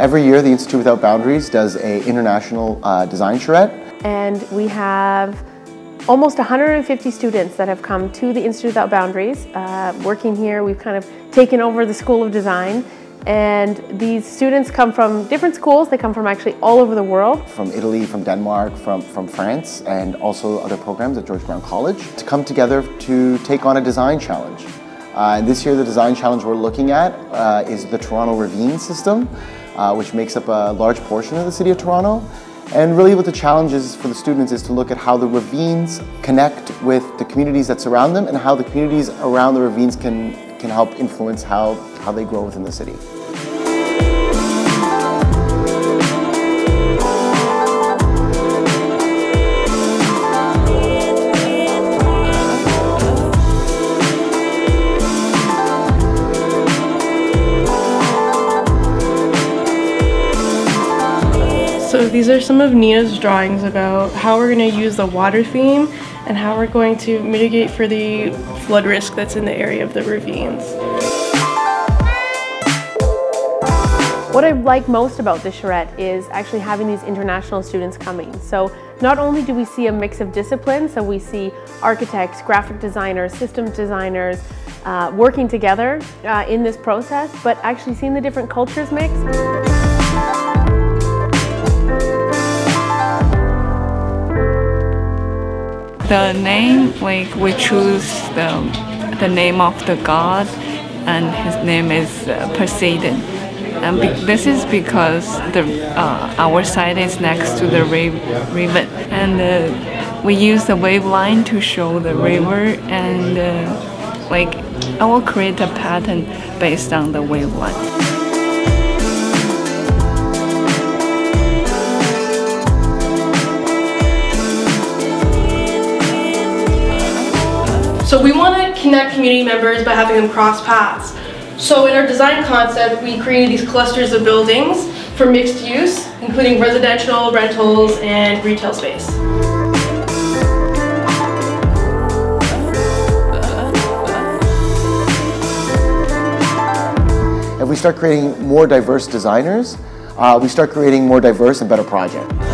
Every year, the Institute Without Boundaries does a international uh, design charrette. And we have almost 150 students that have come to the Institute Without Boundaries. Uh, working here, we've kind of taken over the School of Design. And these students come from different schools. They come from actually all over the world. From Italy, from Denmark, from, from France, and also other programs at George Brown College to come together to take on a design challenge. Uh, and this year, the design challenge we're looking at uh, is the Toronto Ravine System uh, which makes up a large portion of the city of Toronto. And really what the challenge is for the students is to look at how the ravines connect with the communities that surround them and how the communities around the ravines can, can help influence how, how they grow within the city. So these are some of Nina's drawings about how we're going to use the water theme and how we're going to mitigate for the flood risk that's in the area of the ravines. What I like most about the charrette is actually having these international students coming. So not only do we see a mix of disciplines, so we see architects, graphic designers, systems designers uh, working together uh, in this process, but actually seeing the different cultures mix. The name, like we choose the, the name of the god, and his name is uh, Poseidon. And this is because the uh, our site is next to the river, and uh, we use the wave line to show the river, and uh, like I will create a pattern based on the wave line. So we want to connect community members by having them cross paths. So in our design concept, we created these clusters of buildings for mixed use, including residential, rentals, and retail space. If we start creating more diverse designers, uh, we start creating more diverse and better projects.